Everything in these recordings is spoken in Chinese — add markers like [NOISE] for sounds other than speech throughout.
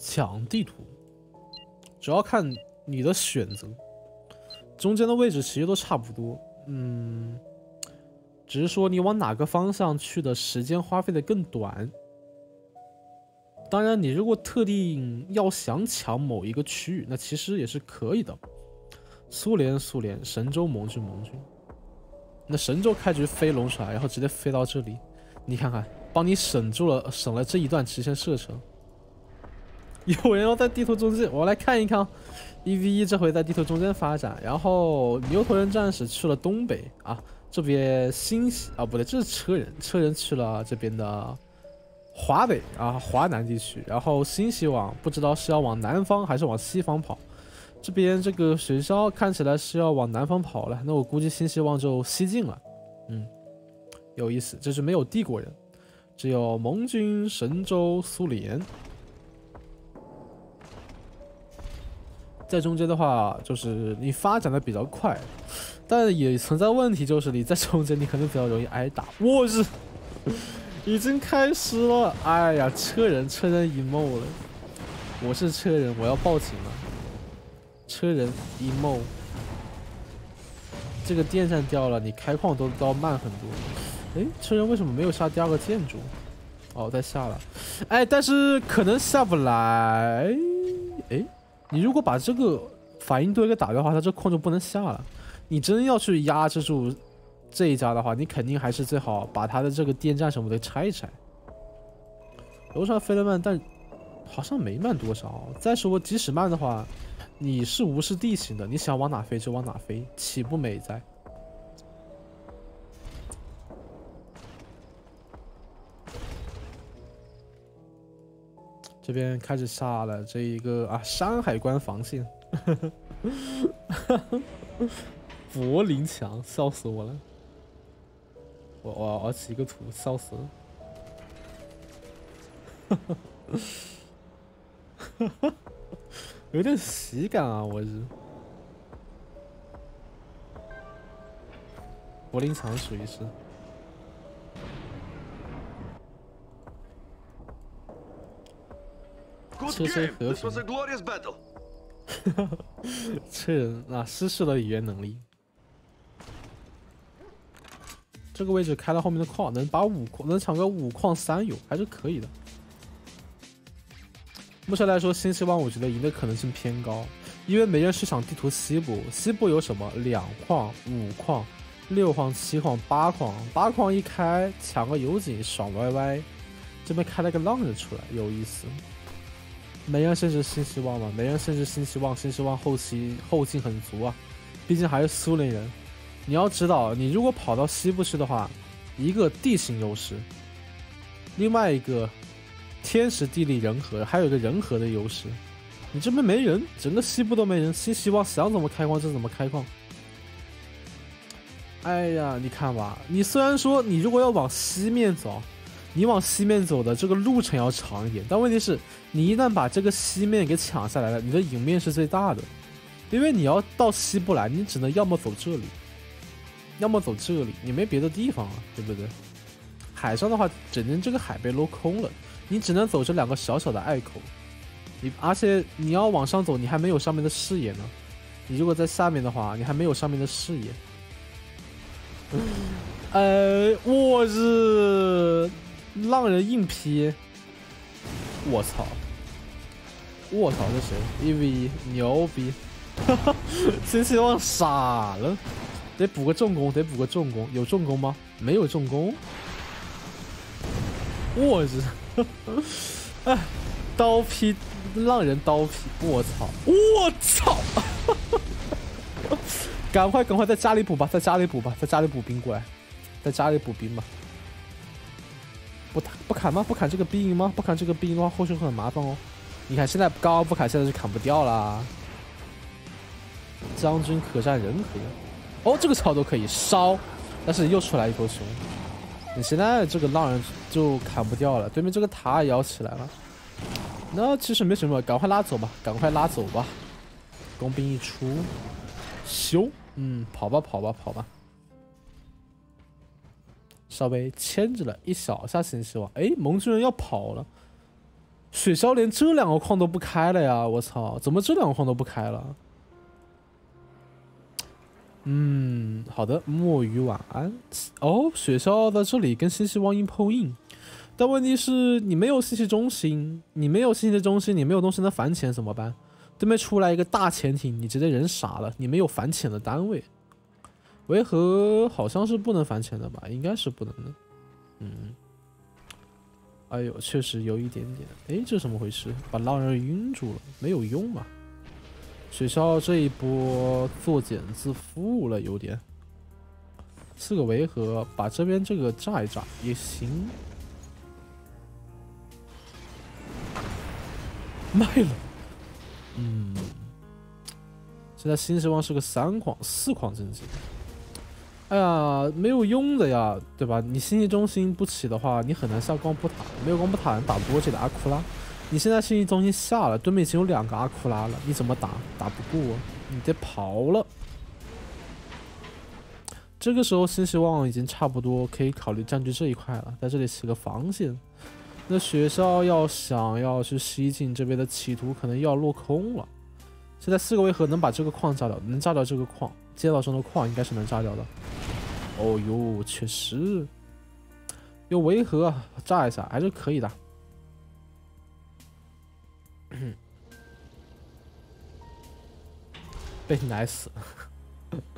抢地图，主要看你的选择。中间的位置其实都差不多，嗯，只是说你往哪个方向去的时间花费的更短。当然，你如果特定要想抢某一个区域，那其实也是可以的。苏联，苏联，神州盟军，盟军。那神州开局飞龙出来，然后直接飞到这里，你看看，帮你省住了，省了这一段直线射程。[LAUGHS] 有人要在地图中间，我来看一看。一 v 一这回在地图中间发展，然后牛头人战士去了东北啊，这边新西啊不对，这是车人，车人去了这边的华北啊华南地区，然后新希望不知道是要往南方还是往西方跑，这边这个水枭看起来是要往南方跑了，那我估计新希望就西进了，嗯，有意思，这是没有帝国人，只有盟军、神州、苏联。在中间的话，就是你发展的比较快，但也存在问题，就是你在中间，你可能比较容易挨打。我日，[LAUGHS] 已经开始了！哎呀，车人，车人 emo 了！我是车人，我要报警了！车人 emo，这个电站掉了，你开矿都都要慢很多。哎，车人为什么没有下第二个建筑？哦，在下了。哎，但是可能下不来。哎。你如果把这个反应堆给打掉的话，他这矿就不能下了。你真要去压制住这一家的话，你肯定还是最好把他的这个电站什么的拆一拆。楼上飞得慢，但好像没慢多少。再说即使慢的话，你是无视地形的，你想往哪飞就往哪飞，岂不美哉？这边开始下了这一个啊，山海关防线，柏林墙，笑死我了！我我我起一个图，笑死了，[LAUGHS] 有点喜感啊！我是柏林墙，属于是。车身和平。车人啊，失去了语言能力。这个位置开到后面的矿，能把五矿能抢个五矿三油，还是可以的。目前来说，新希望我觉得赢的可能性偏高，因为没人去抢地图西部。西部有什么？两矿、五矿、六矿、七矿、八矿。八矿一开，抢个油井，爽歪歪。这边开了个浪人出来，有意思。没人甚至新希望嘛？没人甚至新希望，新希望后期后劲很足啊，毕竟还是苏联人。你要知道，你如果跑到西部去的话，一个地形优势，另外一个天时地利人和，还有一个人和的优势。你这边没人，整个西部都没人，新希望想怎么开矿就怎么开矿。哎呀，你看吧，你虽然说你如果要往西面走。你往西面走的这个路程要长一点，但问题是，你一旦把这个西面给抢下来了，你的赢面是最大的，因为你要到西部来，你只能要么走这里，要么走这里，你没别的地方啊，对不对？海上的话，整天这个海被镂空了，你只能走这两个小小的隘口，你而且你要往上走，你还没有上面的视野呢，你如果在下面的话，你还没有上面的视野。[LAUGHS] 呃，我日。浪人硬劈，我操！我操，这谁？一 v 一，牛逼！哈哈，新希望傻了，得补个重攻，得补个重攻，有重攻吗？没有重攻。我日！[LAUGHS] 哎，刀劈浪人刀劈，我操！我操！[LAUGHS] 赶快赶快在家里补吧，在家里补吧，在家里补兵过来，在家里补兵吧。不不砍吗？不砍这个兵营吗？不砍这个兵营的话，后续会很麻烦哦。你看现在高不砍，现在就砍不掉啦。将军可战人可以，哦，这个草都可以烧，但是又出来一头熊。你现在这个浪人就砍不掉了，对面这个塔也要起来了。那其实没什么，赶快拉走吧，赶快拉走吧。工兵一出，修，嗯，跑吧跑吧跑吧。稍微牵制了一小下新希望，哎，蒙军人要跑了，雪橇连这两个矿都不开了呀！我操，怎么这两个矿都不开了？嗯，好的，墨鱼晚安。哦，雪橇在这里跟信息网硬碰硬，但问题是你没有信息中心，你没有信息中心，你没有东西能反潜怎么办？对面出来一个大潜艇，你直接人傻了，你没有反潜的单位。维和好像是不能反潜的吧？应该是不能的。嗯。哎呦，确实有一点点。哎，这怎么回事？把浪人晕住了，没有用嘛？雪橇这一波作茧自缚了，有点。四个维和，把这边这个炸一炸也行。卖了。嗯。现在新希望是个三矿四矿经济。哎呀，没有用的呀，对吧？你信息中心不起的话，你很难下光谱塔。没有光谱塔，你打不过这个阿库拉。你现在信息中心下了，对面已经有两个阿库拉了，你怎么打？打不过，你得跑了。这个时候，新希望已经差不多可以考虑占据这一块了，在这里起个防线。那学校要想要去西进这边的企图，可能要落空了。现在四个回合能把这个矿炸掉，能炸掉这个矿。街道中的矿应该是能炸掉的。哦呦，确实，有维和炸一下还是可以的。[COUGHS] 被奶死，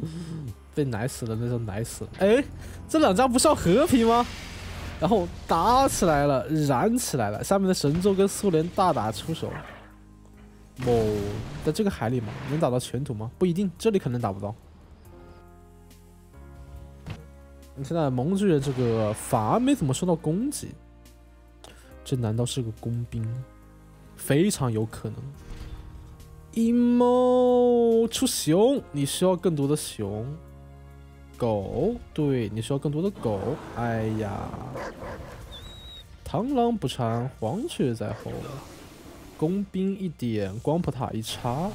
[LAUGHS] 被奶死了，那就奶死了。哎，这两家不是要和平吗？然后打起来了，燃起来了。下面的神州跟苏联大打出手。哦，在这个海里吗？能打到全图吗？不一定，这里可能打不到。现在蒙巨的这个反而没怎么受到攻击，这难道是个工兵？非常有可能。阴谋出熊，你需要更多的熊。狗，对你需要更多的狗。哎呀，螳螂捕蝉，黄雀在后。工兵一点，光谱塔一插。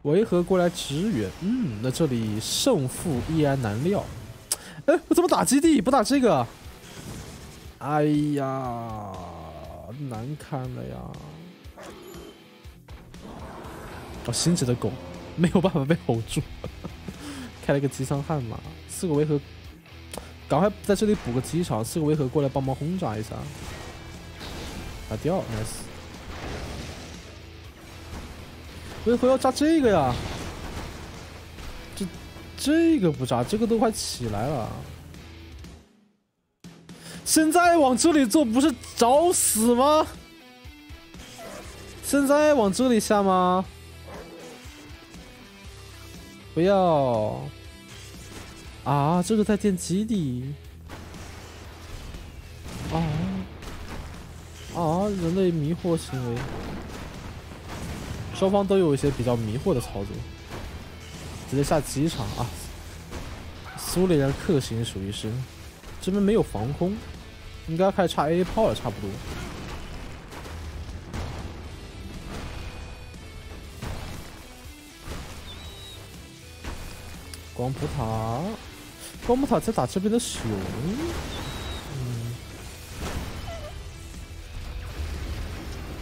维和过来支援，嗯，那这里胜负依然难料。哎，我怎么打基地不打这个？哎呀，难堪了呀！哦，心急的狗没有办法被吼住，[LAUGHS] 开了个机枪悍马，四个维和，赶快在这里补个机场，四个维和过来帮忙轰炸一下，打掉，nice。为何要炸这个呀？这这个不炸，这个都快起来了。现在往这里做不是找死吗？现在往这里下吗？不要！啊，这个在建基地。啊！人类迷惑行为。双方都有一些比较迷惑的操作，直接下机场啊！苏联人克星属于是，这边没有防空，应该开始插 A 炮了，差不多。光谱塔，光谱塔在打这边的熊，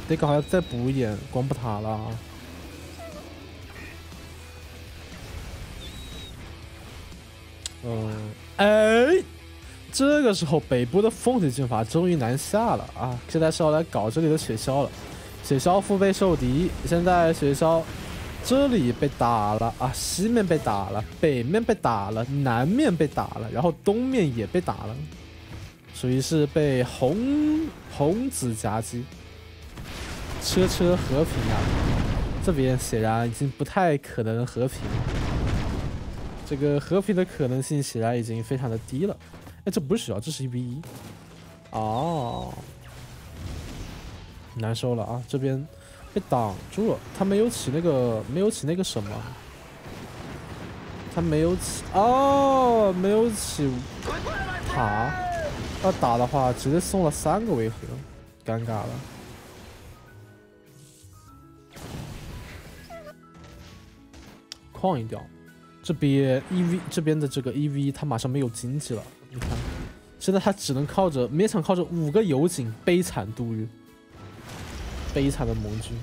得赶快再补一点光谱塔了。嗯，哎，这个时候北部的凤体军阀终于南下了啊！现在是要来搞这里的雪橇了。雪橇腹背受敌，现在雪橇这里被打了啊，西面被打了，北面被打了，南面被打了，然后东面也被打了，属于是被红红子夹击。车车和平啊，这边显然已经不太可能和平。这个和平的可能性显然已经非常的低了。哎，这不是啊，这是一 v 一。哦，难受了啊！这边被挡住了，他没有起那个，没有起那个什么，他没有起哦，没有起塔。要打的话，直接送了三个维和，尴尬了。矿一掉。这边 E V 这边的这个 E V 它马上没有经济了，你看现在他只能靠着勉强靠着五个油井悲惨度日，悲惨的盟军。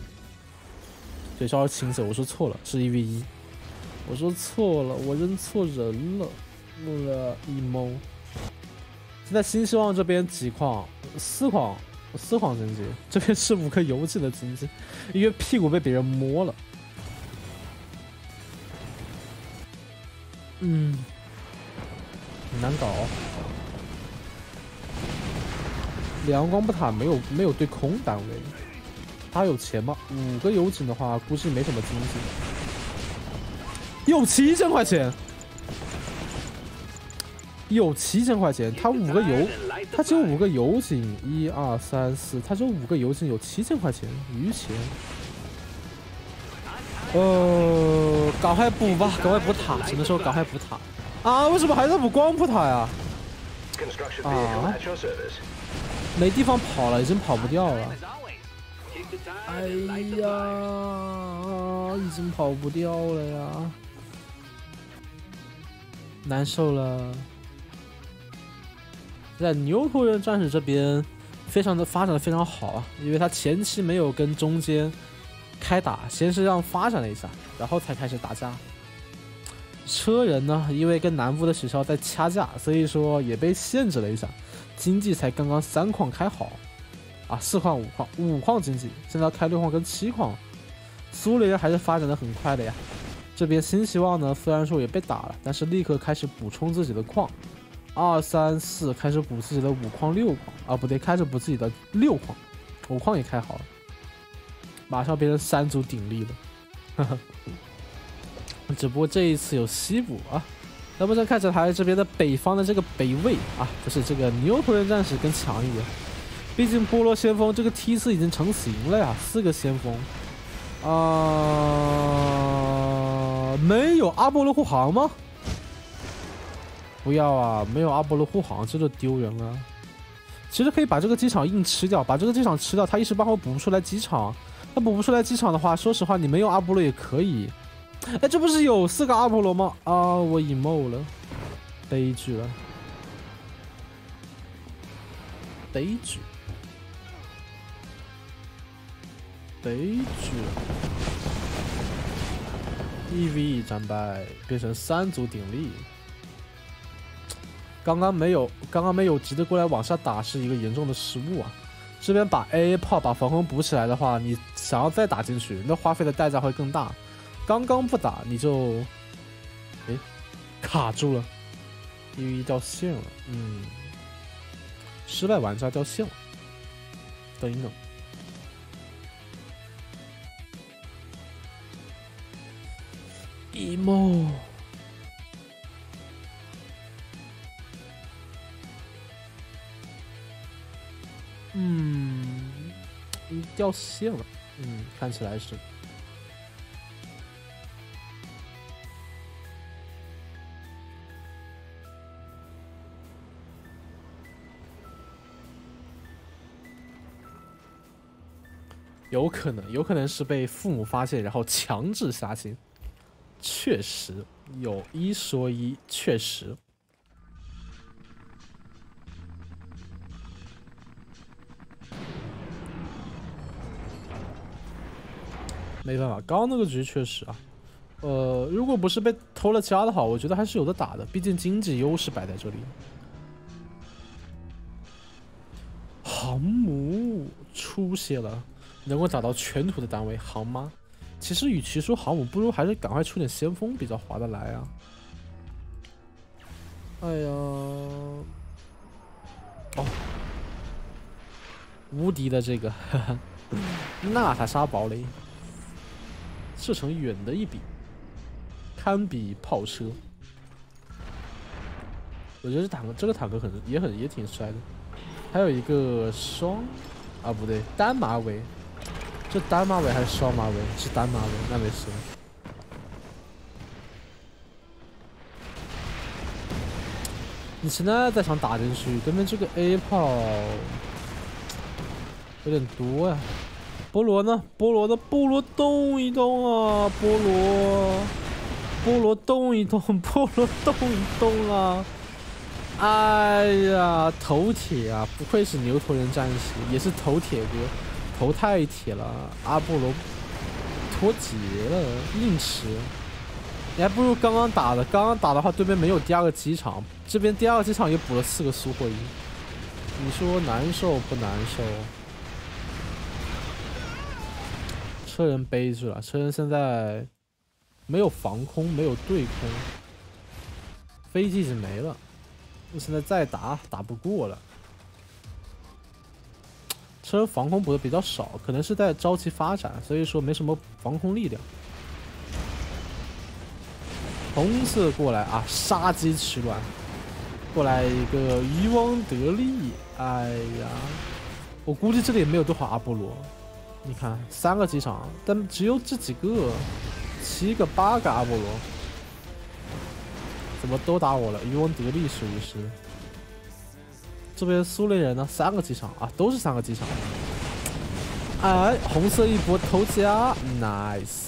对，稍微清醒，我说错了，是一 v 一，我说错了，我认错人了，了一猫。现在新希望这边几矿四矿四矿经济，这边是五颗油井的经济，因为屁股被别人摸了。嗯，很难搞。阳光不塔没有没有对空单位，他有钱吗？五个油井的话，估计没什么经济。有七千块钱，有七千块钱，他五个油，他只有五个油井，一二三四，他只有五个油井，有七千块钱余钱。呃，赶快补吧，赶快补塔，只能说赶快补塔。啊，为什么还在补光谱塔呀？啊。没地方跑了，已经跑不掉了。哎呀，已经跑不掉了呀，难受了。在牛头人战士这边，非常的发展的非常好啊，因为他前期没有跟中间开打，先是让发展了一下，然后才开始打架。车人呢，因为跟南部的学校在掐架，所以说也被限制了一下。经济才刚刚三矿开好，啊，四矿五矿五矿经济，现在要开六矿跟七矿，苏联还是发展的很快的呀。这边新希望呢，虽然说也被打了，但是立刻开始补充自己的矿，二三四开始补自己的五矿六矿，啊不对，开始补自己的六矿，五矿也开好了，马上变成三足鼎立了，哈哈。只不过这一次有西补啊。那不然看起来这边的北方的这个北魏啊，不是这个牛头人战士更强一点。毕竟波罗先锋这个梯次已经成型了呀，四个先锋啊，没有阿波罗护航吗？不要啊，没有阿波罗护航，这就丢人了。其实可以把这个机场硬吃掉，把这个机场吃掉，他一时半会补不出来机场。他补不出来机场的话，说实话，你没有阿波罗也可以。哎，这不是有四个阿波罗吗？啊，我 emo 了，悲剧了，悲剧，悲剧。！EV 战败，变成三足鼎立。刚刚没有，刚刚没有急着过来往下打，是一个严重的失误啊！这边把 AA 炮把防空补起来的话，你想要再打进去，那花费的代价会更大。刚刚不打你就，哎，卡住了，因为掉线了，嗯，失败玩家掉线了，等一等，emo，嗯，掉线了，嗯，看起来是。有可能，有可能是被父母发现，然后强制下线。确实有一说一，确实没办法。刚刚那个局确实啊，呃，如果不是被偷了家的话，我觉得还是有的打的。毕竟经济优势摆在这里。航母出血了。能够找到全图的单位，航吗？其实与其说航母，不如还是赶快出点先锋比较划得来啊！哎呀，哦，无敌的这个 [LAUGHS] 娜塔莎堡垒，射程远的一笔，堪比炮车。我觉得这坦克这个坦克很也很也挺帅的，还有一个双啊不对单马尾。这单马尾还是双马尾？是单马尾，那没事。你现在再想打进去，对面这个 A 炮有点多呀。菠萝呢？菠萝的菠萝动一动啊！菠萝，菠萝动一动，菠萝动一动啊！哎呀，头铁啊，不愧是牛头人战士，也是头铁哥，头太铁了。阿波罗脱节了，硬吃。你还不如刚刚打的，刚刚打的话，对面没有第二个机场，这边第二个机场也补了四个苏霍伊。你说难受不难受？车人背住了，车人现在没有防空，没有对空，飞机已经没了。现在再打打不过了，车人防空补的比较少，可能是在着急发展，所以说没什么防空力量。红色过来啊，杀鸡取卵，过来一个渔翁得利。哎呀，我估计这里也没有多少阿波罗。你看三个机场，但只有这几个，七个八个阿波罗。怎么都打我了？渔翁得利是不是？这边苏联人呢？三个机场啊，都是三个机场。哎，红色一波偷家，nice。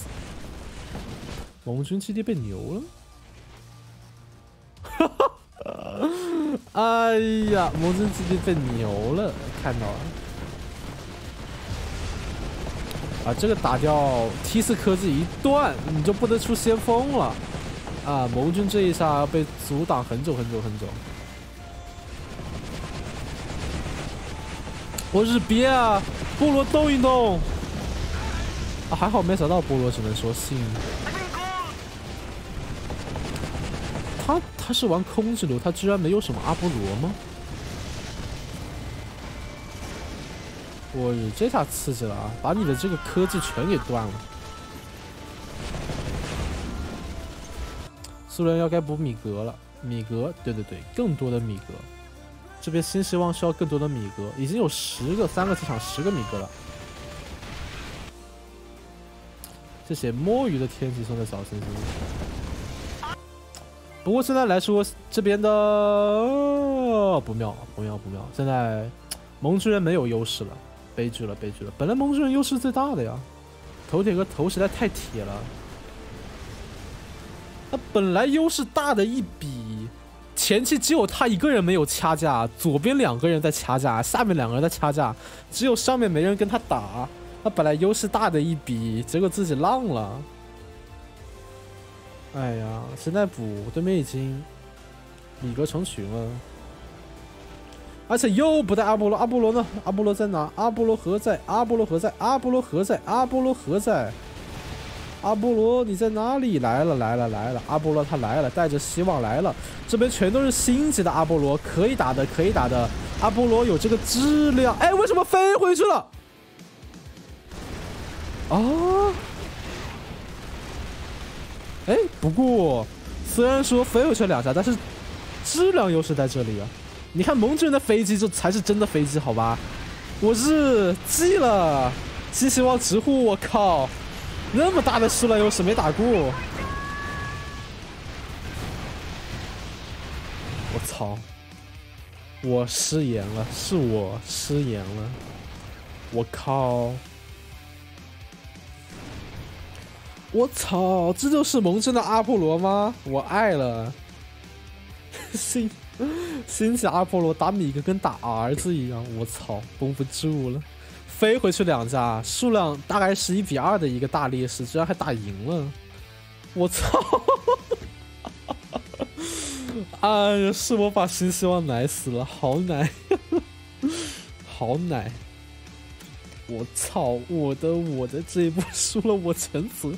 盟军基地被牛了。哈哈。哎呀，盟军基地被牛了，看到了。啊，这个打掉 T 四科技一断，你就不能出先锋了。啊！盟军这一下被阻挡很久很久很久。我日憋啊！菠萝动一动。啊，还好没找到菠萝，只能说幸。他他是玩空之流，他居然没有什么阿波罗吗？我日，这下刺激了啊！把你的这个科技全给断了。苏联要该补米格了，米格，对对对，更多的米格。这边新希望需要更多的米格，已经有十个，三个机场十个米格了。谢谢摸鱼的天气送的小星星。不过现在来说，这边的不妙，不妙，不妙。现在盟军人没有优势了，悲剧了，悲剧了。本来盟军人优势最大的呀，头铁哥头实在太铁了。他本来优势大的一笔，前期只有他一个人没有掐架，左边两个人在掐架，下面两个人在掐架，只有上面没人跟他打。他本来优势大的一笔，结果自己浪了。哎呀，现在补对面已经米格成群了，而且又不带阿波罗，阿波罗呢？阿波罗在哪？阿波罗何在？阿波罗何在？阿波罗何在？阿波罗何在？阿波罗，你在哪里？来了，来了，来了！阿波罗他来了，带着希望来了。这边全都是星级的阿波罗，可以打的，可以打的。阿波罗有这个质量。哎，为什么飞回去了？啊？哎，不过虽然说飞回去两下，但是质量优势在这里啊。你看蒙军的飞机就才是真的飞机，好吧？我是记了，寄希望直呼，我靠！那么大的数量优势没打过，我操！我失言了，是我失言了，我靠！我操！这就是蒙真的阿波罗吗？我爱了，星 [LAUGHS] [LAUGHS] 星级阿波罗打米格跟打儿子一样，我操，绷不住了。飞回去两架，数量大概是一比二的一个大劣势，居然还打赢了！我操！[LAUGHS] 哎呀，是我把新希望奶死了，好奶，[LAUGHS] 好奶！我操！我的我的这一波输了，我全责。